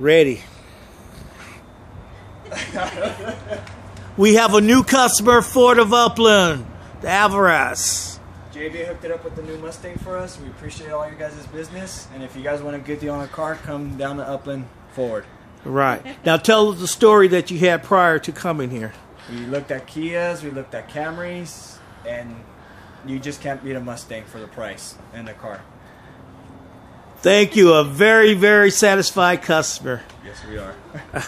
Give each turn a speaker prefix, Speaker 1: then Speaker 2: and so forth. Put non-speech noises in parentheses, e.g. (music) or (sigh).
Speaker 1: Ready. we have a new customer, Ford of Upland, the Alvarez.
Speaker 2: JB hooked it up with the new Mustang for us. We appreciate all your guys' business. And if you guys want a good deal on a car, come down to Upland Ford.
Speaker 1: Right. Now tell us the story that you had prior to coming here.
Speaker 2: We looked at Kias, we looked at Camrys, and you just can't beat a Mustang for the price and the car.
Speaker 1: Thank you. A very, very satisfied customer.
Speaker 2: Yes, we are. (laughs)